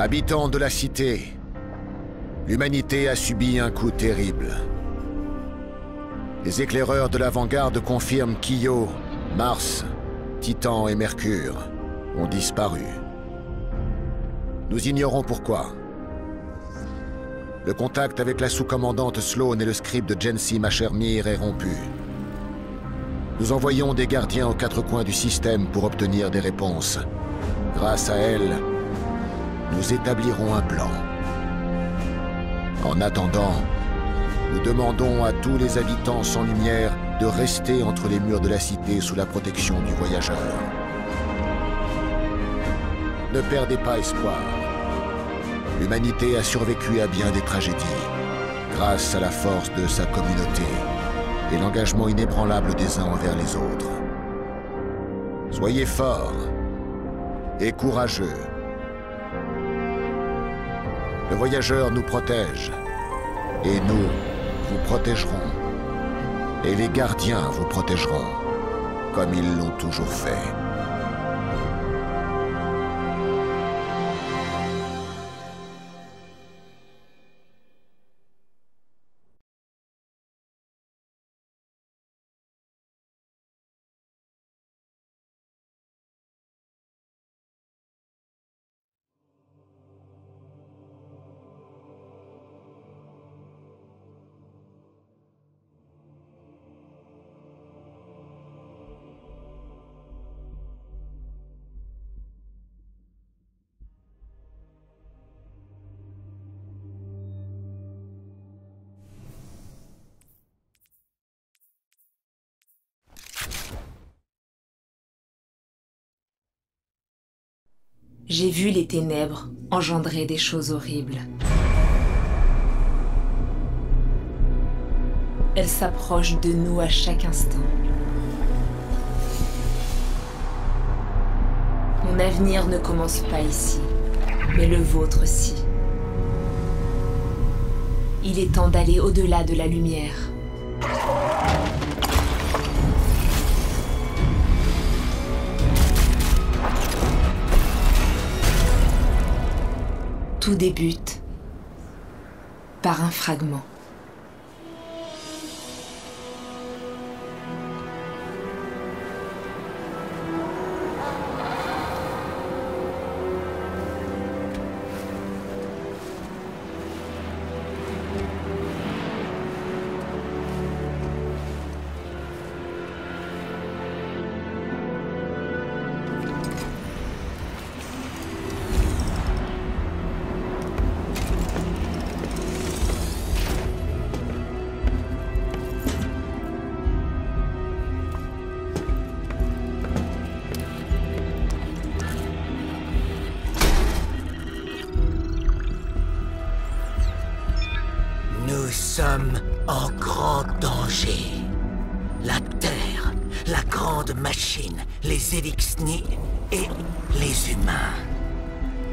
Habitants de la cité, l'humanité a subi un coup terrible. Les éclaireurs de l'avant-garde confirment qu'Io, Mars, Titan et Mercure ont disparu. Nous ignorons pourquoi. Le contact avec la sous-commandante Sloan et le script de Jensi Machermir est rompu. Nous envoyons des gardiens aux quatre coins du système pour obtenir des réponses. Grâce à elles, nous établirons un plan. En attendant, nous demandons à tous les habitants sans lumière de rester entre les murs de la cité sous la protection du voyageur. Ne perdez pas espoir. L'humanité a survécu à bien des tragédies, grâce à la force de sa communauté et l'engagement inébranlable des uns envers les autres. Soyez forts et courageux. Le voyageur nous protège, et nous vous protégerons. Et les gardiens vous protégeront, comme ils l'ont toujours fait. J'ai vu les ténèbres engendrer des choses horribles. Elles s'approchent de nous à chaque instant. Mon avenir ne commence pas ici, mais le vôtre si. Il est temps d'aller au-delà de la lumière. Tout débute par un fragment. Nous sommes en grand danger. La Terre, la grande machine, les Elixni et les humains.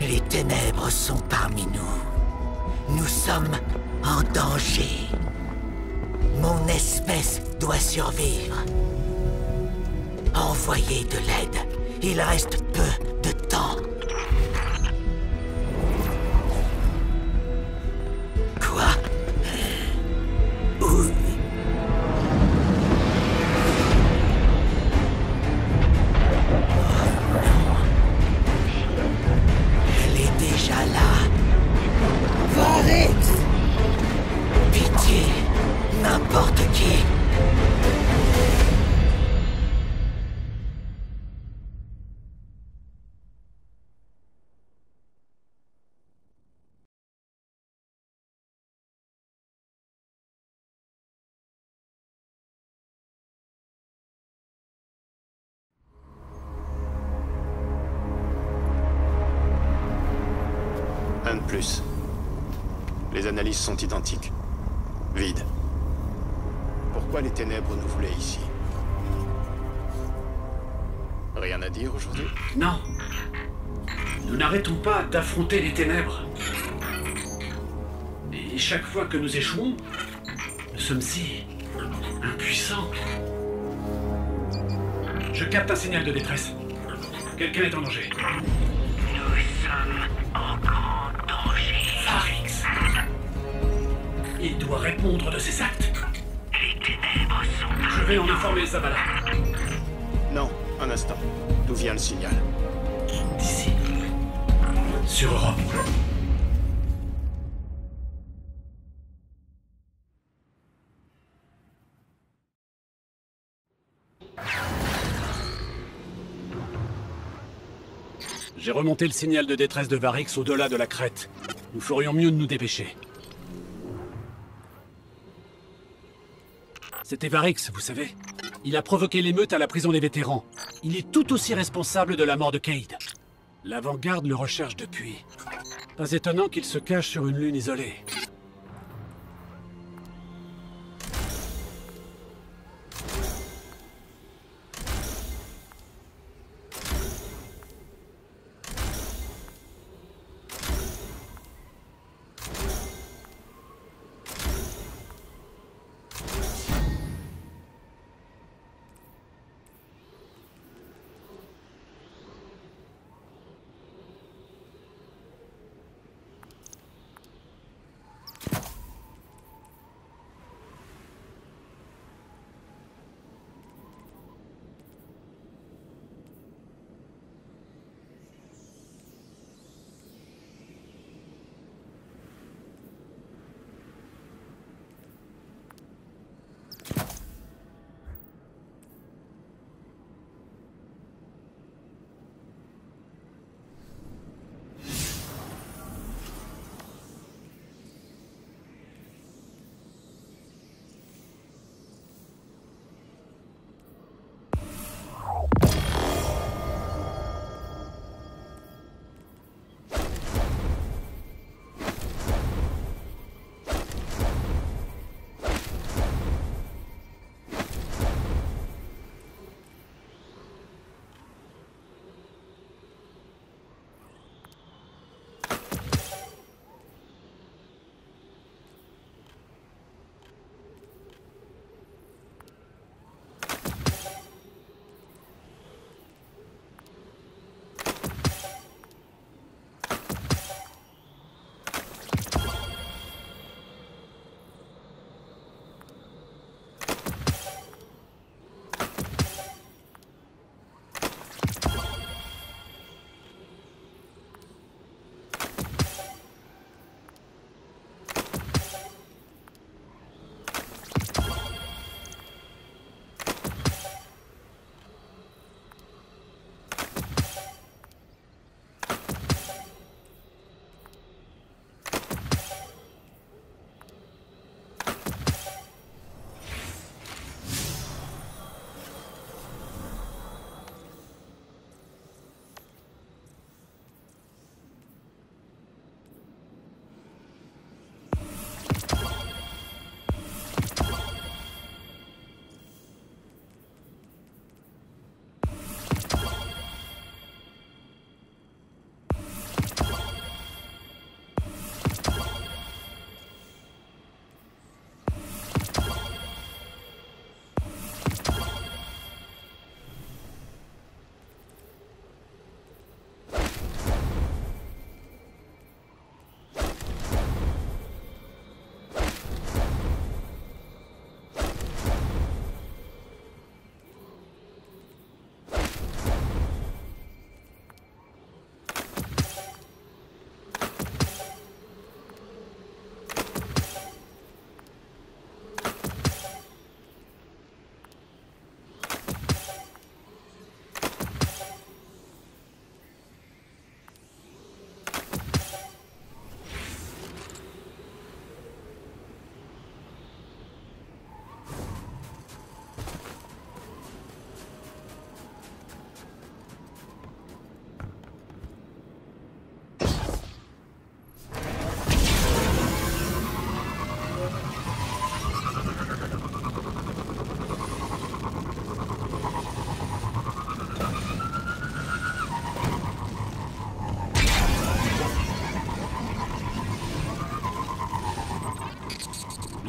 Les ténèbres sont parmi nous. Nous sommes en danger. Mon espèce doit survivre. Envoyez de l'aide. Il reste peu de temps. Plus. Les analyses sont identiques. Vide. Pourquoi les ténèbres nous voulaient ici? Rien à dire aujourd'hui? Non. Nous n'arrêtons pas d'affronter les ténèbres. Et chaque fois que nous échouons, nous sommes si impuissants. Je capte un signal de détresse. Quelqu'un est en danger. Doit répondre de ses actes. Les ténèbres sont... Je vais en informer Zavala. Non, un instant. D'où vient le signal D'ici. Sur Europe. J'ai remonté le signal de détresse de Varix au-delà de la crête. Nous ferions mieux de nous dépêcher. C'était Varix, vous savez. Il a provoqué l'émeute à la prison des vétérans. Il est tout aussi responsable de la mort de Cade. L'avant-garde le recherche depuis. Pas étonnant qu'il se cache sur une lune isolée.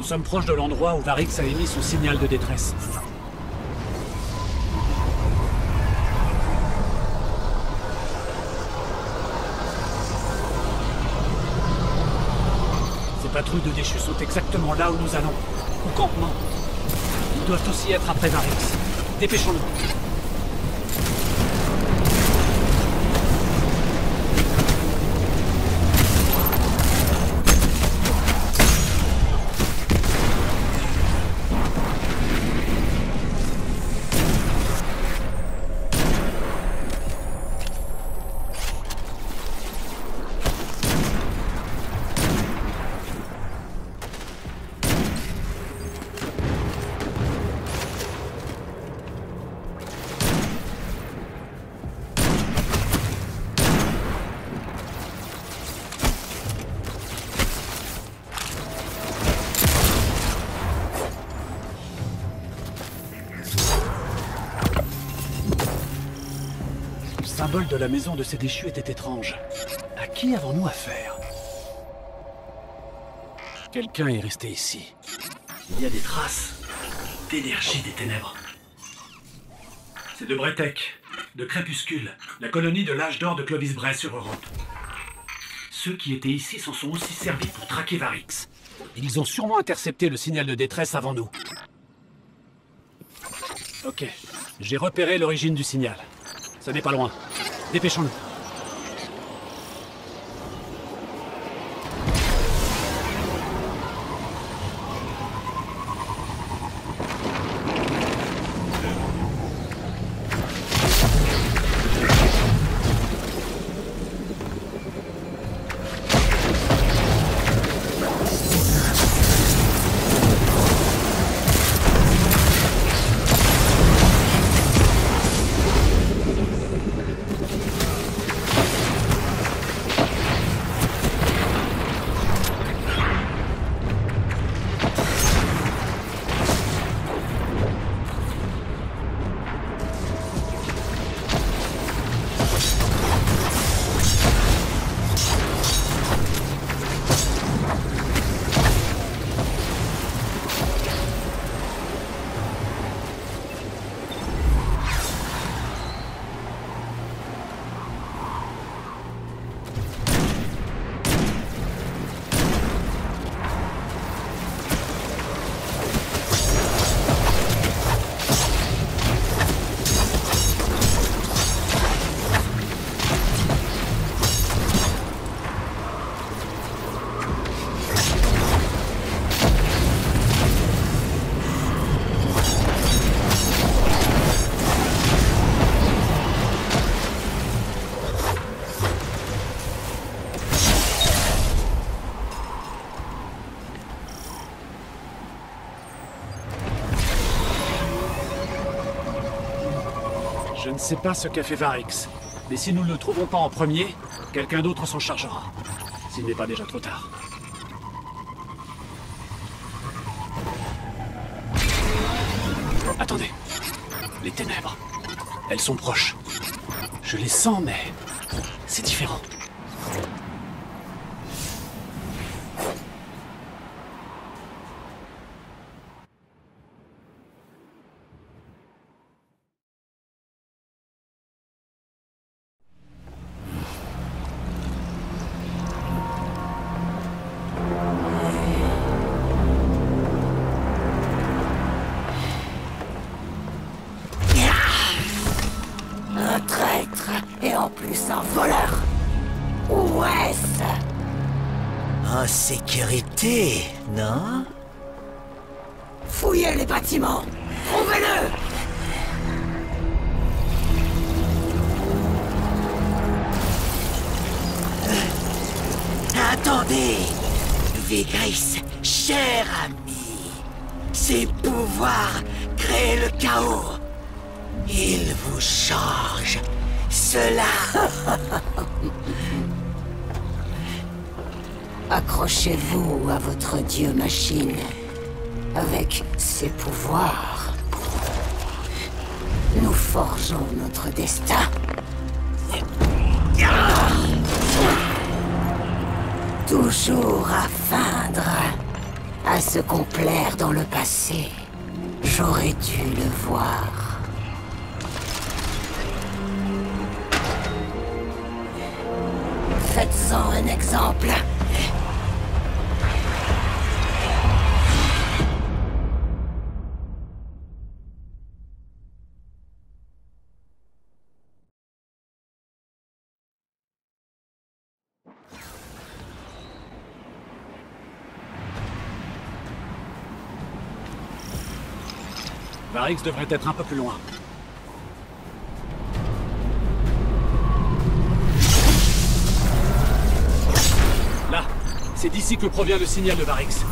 Nous sommes proches de l'endroit où Varix a émis son signal de détresse. Ces patrouilles de déchus sont exactement là où nous allons. Au campement. Ils doivent aussi être après Varix. Dépêchons-nous. Symbole de la maison de ces déchus était étrange. À qui avons-nous affaire? Quelqu'un est resté ici. Il y a des traces d'énergie des ténèbres. C'est de Bretek, de Crépuscule, la colonie de l'âge d'or de Clovis Bray sur Europe. Ceux qui étaient ici s'en sont aussi servis pour traquer Varix. Ils ont sûrement intercepté le signal de détresse avant nous. Ok, j'ai repéré l'origine du signal. Ce n'est pas loin. Dépêchons-nous. Ne sais pas ce qu'a fait Varix, mais si nous ne le trouvons pas en premier, quelqu'un d'autre s'en chargera. S'il n'est pas déjà trop tard. Attendez. Les ténèbres. Elles sont proches. Je les sens, mais c'est différent. Sécurité, non? Fouillez les bâtiments. Trouvez-le Attendez Vigris, cher ami. Ses pouvoirs créent le chaos. Il vous change. Cela. Accrochez-vous à votre dieu machine. Avec ses pouvoirs, nous forgeons notre destin. Toujours à feindre, à se complaire dans le passé. J'aurais dû le voir. Faites-en un exemple. Varix devrait être un peu plus loin. Là, c'est d'ici que provient le signal de Varix.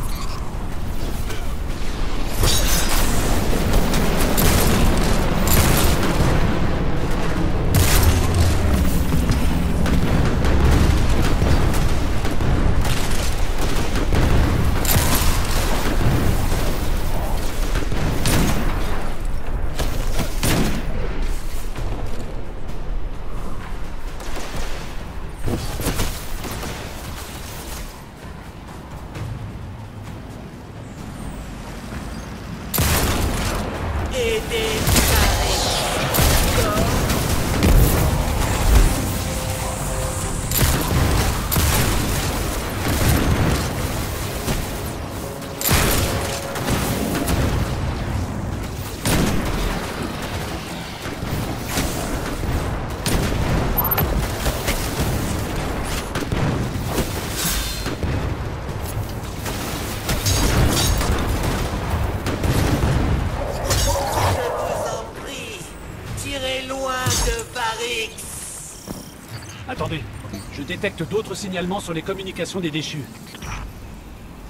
Détecte d'autres signalements sur les communications des déchus.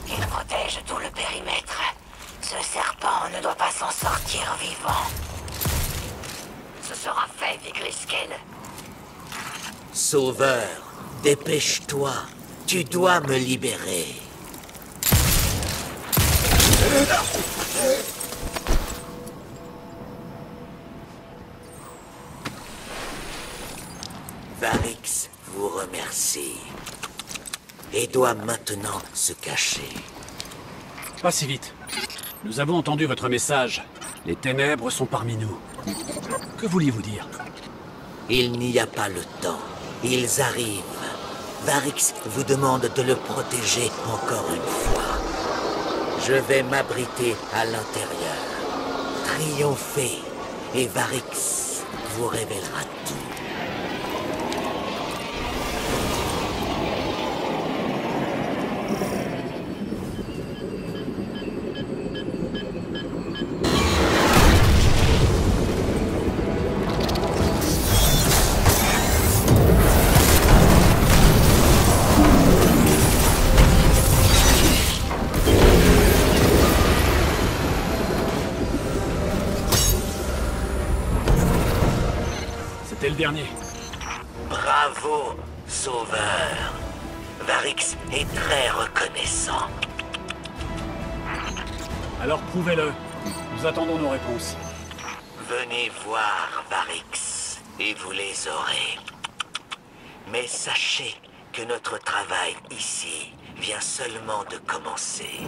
Il protège tout le périmètre. Ce serpent ne doit pas s'en sortir vivant. Ce sera fait, dit Griskel. Sauveur, dépêche-toi. Tu dois me libérer. Varix vous remercie. Et doit maintenant se cacher. Pas si vite. Nous avons entendu votre message. Les ténèbres sont parmi nous. Que vouliez-vous dire? Il n'y a pas le temps. Ils arrivent. Varix vous demande de le protéger encore une fois. Je vais m'abriter à l'intérieur. Triompher. Et Varix vous révélera tout. C'était le dernier. Bravo, Sauveur. Varix est très reconnaissant. Alors prouvez-le. Nous attendons nos réponses. Venez voir Varix et vous les aurez. Mais sachez que notre travail ici vient seulement de commencer.